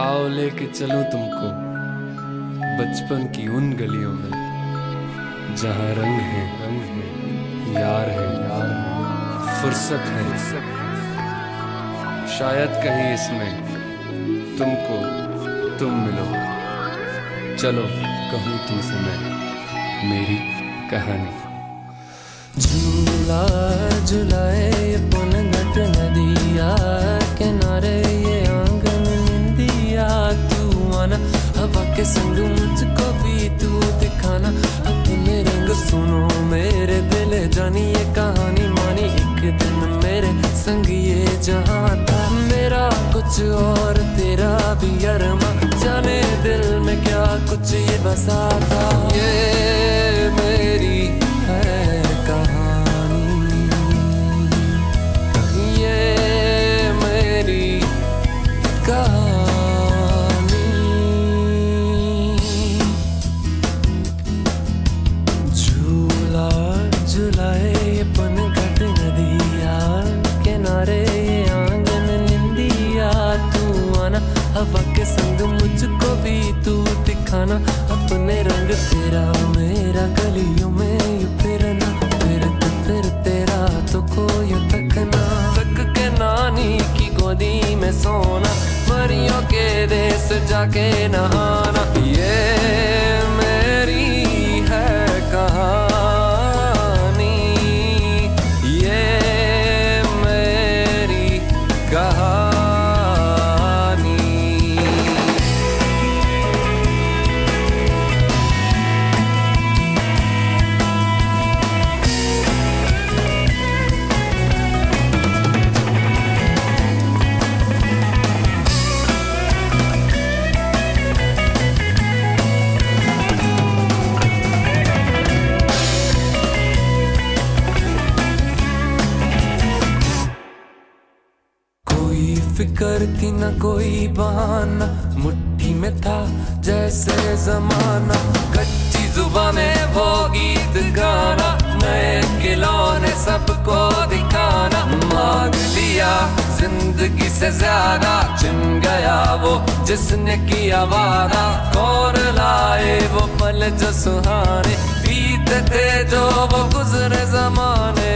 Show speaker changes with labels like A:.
A: आओ लेके चलूँ तुमको, बचपन की उन गलियों में, जहाँ रंग है रंग है, यार है यार है, फुर्सत है शायद कहीं इसमें तुमको तुम मिलो। चलो, कहूँ तुमसे मैं, मेरी कहानी।
B: झूला झुलाए ये पुनगट नदिया। के संग मुझको भी तू दिखाना। अपने रंग सुनो, मेरे दिल जानी ये कहानी मानी। एक दिन मेरे संग ये जहाँ था, मेरा कुछ और तेरा भी अरमा। जाने दिल में क्या कुछ ये बसा था। ये के संग मुझको भी तू दिखाना। अपने रंग तेरा, मेरा गलियों में ये फिरना। फिर फिर तेरा तो कोई तकना तक के नानी की गोदी में सोना। परियों के देश जाके नहाना। ये मेरी फिकर थी न कोई बहाना। मुट्ठी में था जैसे जमाना। कच्ची जुबा में वो गीत गाना। नए खिलौने सबको दिखाना। मांग लिया ज़िंदगी से ज़्यादा। चुन गया वो जिसने किया वादा। कौन लाए वो पल जो सुहाने। बीते थे जो वो गुजरे जमाने।